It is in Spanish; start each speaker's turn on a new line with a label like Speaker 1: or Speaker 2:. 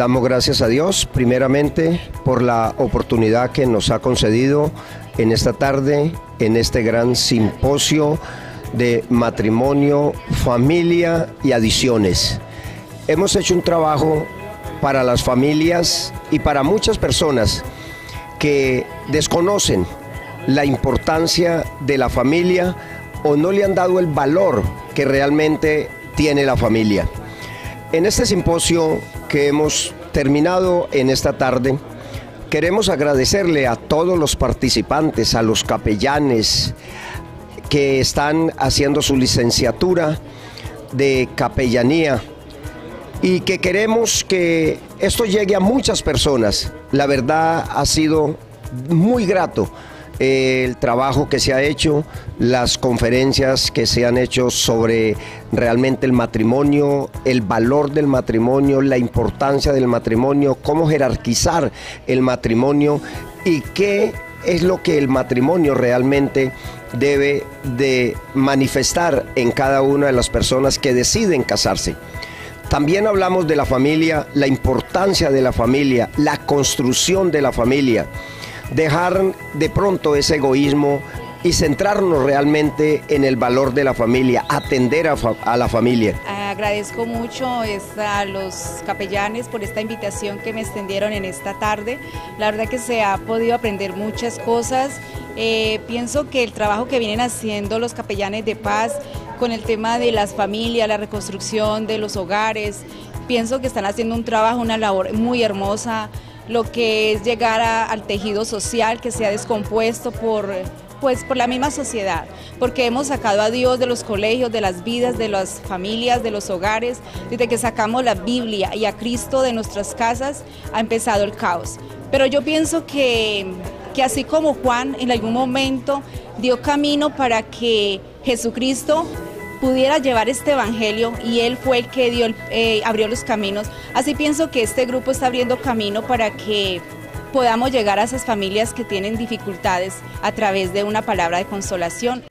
Speaker 1: Damos gracias a Dios primeramente por la oportunidad que nos ha concedido en esta tarde, en este gran simposio de matrimonio, familia y adiciones. Hemos hecho un trabajo para las familias y para muchas personas que desconocen la importancia de la familia o no le han dado el valor que realmente tiene la familia. En este simposio que hemos terminado en esta tarde, queremos agradecerle a todos los participantes, a los capellanes que están haciendo su licenciatura de capellanía y que queremos que esto llegue a muchas personas. La verdad ha sido muy grato el trabajo que se ha hecho, las conferencias que se han hecho sobre realmente el matrimonio, el valor del matrimonio, la importancia del matrimonio, cómo jerarquizar el matrimonio y qué es lo que el matrimonio realmente debe de manifestar en cada una de las personas que deciden casarse. También hablamos de la familia, la importancia de la familia, la construcción de la familia dejar de pronto ese egoísmo y centrarnos realmente en el valor de la familia, atender a, la familia.
Speaker 2: Agradezco mucho a los capellanes por esta invitación que me extendieron en esta tarde. La verdad que se ha podido aprender muchas cosas. Eh, pienso que el trabajo que vienen haciendo los capellanes de paz con el tema de las familias, la reconstrucción de los hogares, pienso que están haciendo un trabajo, una labor muy hermosa lo que es llegar al tejido social que se ha descompuesto por, pues, por la misma sociedad, porque hemos sacado a Dios de los colegios, de las vidas, de las familias, de los hogares, desde que sacamos la Biblia y a Cristo de nuestras casas ha empezado el caos. Pero yo pienso que, que así como Juan en algún momento dio camino para que Jesucristo pudiera llevar este evangelio y él fue el que dio, eh, abrió los caminos. Así pienso que este grupo está abriendo camino para que podamos llegar a esas familias que tienen dificultades a través de una palabra de consolación